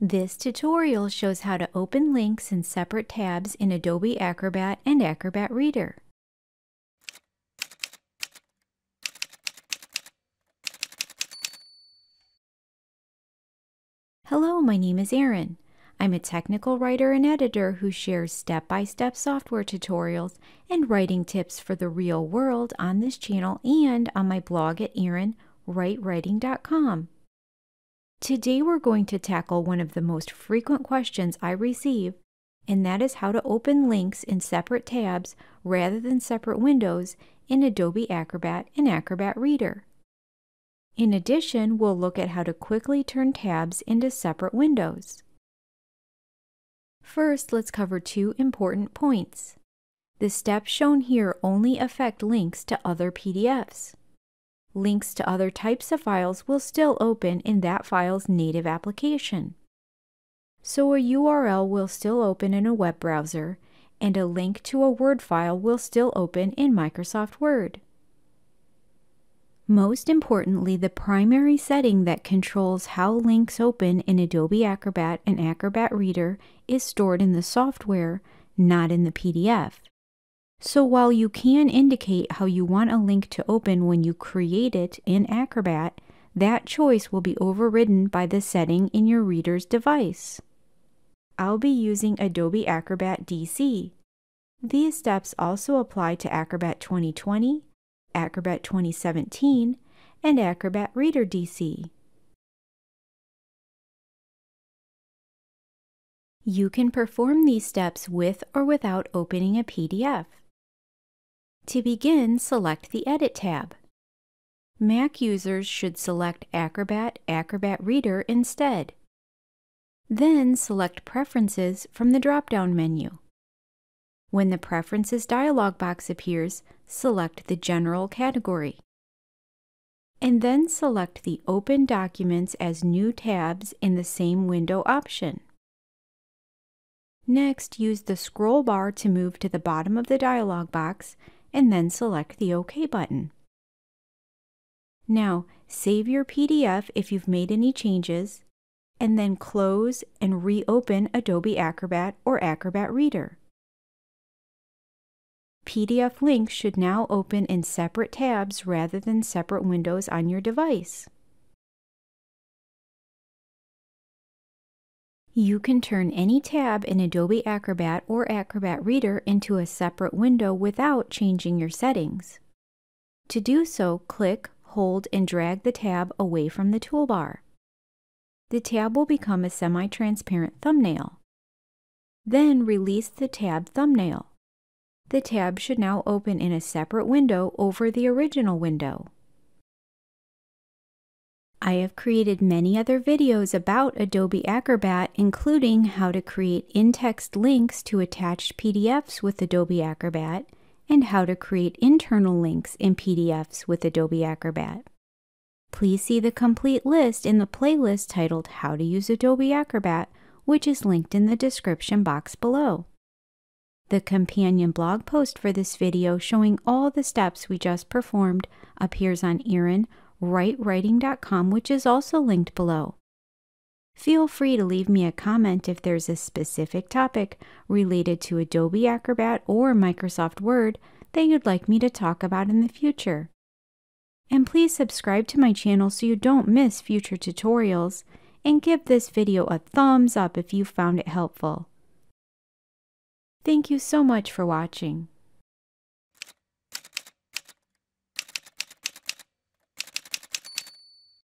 This tutorial shows how to open links in separate tabs in Adobe Acrobat and Acrobat Reader. Hello, my name is Erin. I'm a technical writer and editor who shares step-by-step -step software tutorials and writing tips for the real world on this channel and on my blog at erinwrightwriting.com. Today we're going to tackle one of the most frequent questions I receive, and that is how to open links in separate tabs rather than separate windows in Adobe Acrobat and Acrobat Reader. In addition, we'll look at how to quickly turn tabs into separate windows. First, let's cover two important points. The steps shown here only affect links to other PDFs links to other types of files will still open in that file's native application. So a URL will still open in a web browser, and a link to a Word file will still open in Microsoft Word. Most importantly, the primary setting that controls how links open in Adobe Acrobat and Acrobat Reader is stored in the software, not in the PDF. So while you can indicate how you want a link to open when you create it in Acrobat, that choice will be overridden by the setting in your reader's device. I'll be using Adobe Acrobat DC. These steps also apply to Acrobat 2020, Acrobat 2017, and Acrobat Reader DC. You can perform these steps with or without opening a PDF. To begin, select the Edit tab. Mac users should select Acrobat Acrobat Reader instead. Then select Preferences from the drop-down menu. When the Preferences dialog box appears, select the General category. And then select the Open Documents as New tabs in the same window option. Next, use the scroll bar to move to the bottom of the dialog box and then select the OK button. Now, save your PDF if you've made any changes, and then close and reopen Adobe Acrobat or Acrobat Reader. PDF links should now open in separate tabs rather than separate windows on your device. You can turn any tab in Adobe Acrobat or Acrobat Reader into a separate window without changing your settings. To do so, click, hold, and drag the tab away from the toolbar. The tab will become a semi-transparent thumbnail. Then release the tab thumbnail. The tab should now open in a separate window over the original window. I have created many other videos about Adobe Acrobat, including how to create in-text links to attached PDFs with Adobe Acrobat, and how to create internal links in PDFs with Adobe Acrobat. Please see the complete list in the playlist titled How to Use Adobe Acrobat, which is linked in the description box below. The companion blog post for this video showing all the steps we just performed appears on Erin wrightwriting.com, which is also linked below. Feel free to leave me a comment if there's a specific topic related to Adobe Acrobat or Microsoft Word that you'd like me to talk about in the future. And please subscribe to my channel so you don't miss future tutorials, and give this video a thumbs up if you found it helpful. Thank you so much for watching.